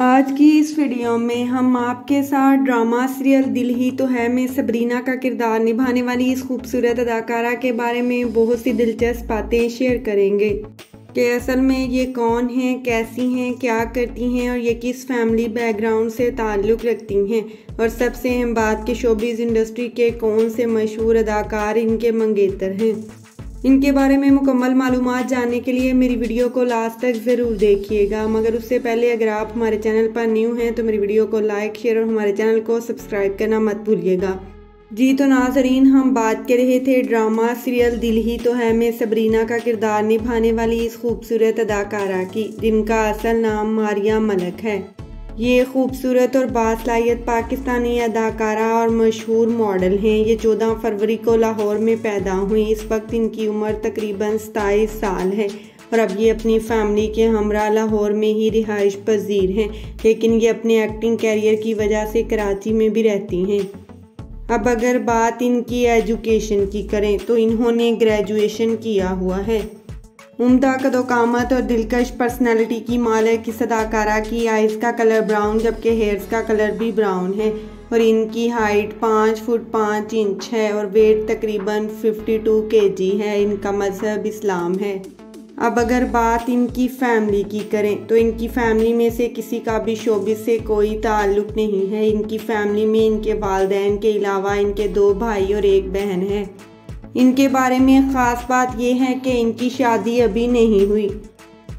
आज की इस वीडियो में हम आपके साथ ड्रामा सीरियल दिल ही तो है में सबरीना का किरदार निभाने वाली इस खूबसूरत अदाकारा के बारे में बहुत सी दिलचस्प बातें शेयर करेंगे। कि असल में ये कौन हैं, कैसी हैं, क्या करती हैं और ये किस फैमिली बैकग्राउंड से ताल्लुक़ रखती हैं? और सबसे अहम बात कि शोबिज़ इंडस्ट्री के कौन से मशहूर अदाकार इनके मंगेतर हैं? इनके बारे में मुकम्मल मालूम जानने के लिए मेरी वीडियो को लास्ट तक ज़रूर देखिएगा। मगर उससे पहले अगर आप हमारे चैनल पर न्यू हैं तो मेरी वीडियो को लाइक, शेयर और हमारे चैनल को सब्सक्राइब करना मत भूलिएगा। जी तो नाजरीन, हम बात कर रहे थे ड्रामा सीरियल दिल ही तो है में सबरीना का किरदार निभाने वाली इस खूबसूरत अदाकारा की, जिनका असल नाम मारिया मलक है। ये खूबसूरत और बासलाहियत पाकिस्तानी अदाकारा और मशहूर मॉडल हैं। ये 14 फरवरी को लाहौर में पैदा हुई। इस वक्त इनकी उम्र तकरीबन सताईस साल है और अब ये अपनी फैमिली के हमरा लाहौर में ही रिहाइश पजीर हैं, लेकिन ये अपने एक्टिंग कैरियर की वजह से कराची में भी रहती हैं। अब अगर बात इनकी एजुकेशन की करें तो इन्होंने ग्रेजुएशन किया हुआ है। उम्दा कदोकामत और दिलकश पर्सनैलिटी की मालिक इस अदाकारा की आइज़ का कलर ब्राउन जबकि हेयर्स का कलर भी ब्राउन है। और इनकी हाइट पाँच फुट पाँच इंच है और वेट तकरीबन फिफ्टी टू के जी है। इनका मज़हब इस्लाम है। अब अगर बात इनकी फैमिली की करें तो इनकी फैमिली में से किसी का भी शोबिस से कोई ताल्लुक़ नहीं है। इनकी फैमिली में इनके वालदेन के अलावा इनके दो भाई और एक बहन है। इनके बारे में ख़ास बात यह है कि इनकी शादी अभी नहीं हुई।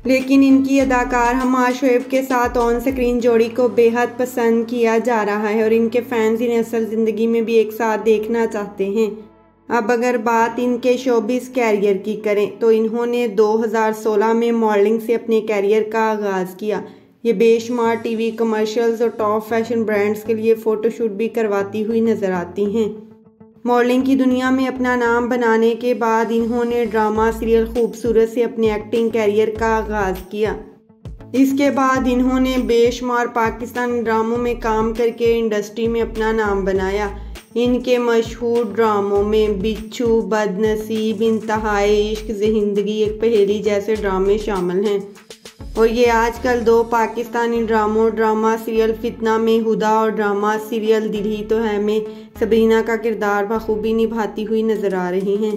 लेकिन इनकी अदाकार हमार शोएब के साथ ऑन स्क्रीन जोड़ी को बेहद पसंद किया जा रहा है और इनके फैंस इन्हें असल ज़िंदगी में भी एक साथ देखना चाहते हैं। अब अगर बात इनके शोबिस कैरियर की करें तो इन्होंने 2016 में मॉडलिंग से अपने कैरियर का आगाज़ किया। ये बेशुमार टीवी कमर्शियल्स और टॉप फ़ैशन ब्रांड्स के लिए फ़ोटोशूट भी करवाती हुई नज़र आती हैं। मॉडलिंग की दुनिया में अपना नाम बनाने के बाद इन्होंने ड्रामा, सीरियल, खूबसूरत से अपने एक्टिंग कैरियर का आगाज़ किया। इसके बाद इन्होंने बेशुमार पाकिस्तानी ड्रामों में काम करके इंडस्ट्री में अपना नाम बनाया। इनके मशहूर ड्रामों में बिच्छू, बदनसीब, इंतहाई, इश्क, ज़िंदगी एक पहेली जैसे ड्रामे शामिल हैं। और ये आजकल दो पाकिस्तानी ड्रामों, ड्रामा सीरियल फितना में हुदा और ड्रामा सीरियल दिल ही तो है में। सबरीना का किरदार बखूबी निभाती हुई नज़र आ रही हैं।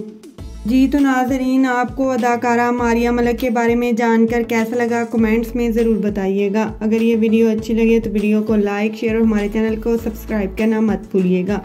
जी तो नाजरीन, आपको अदाकारा मारिया मलक के बारे में जानकर कैसा लगा? कमेंट्स में ज़रूर बताइएगा। अगर ये वीडियो अच्छी लगे तो वीडियो को लाइक, शेयर और हमारे चैनल को सब्सक्राइब करना मत भूलिएगा।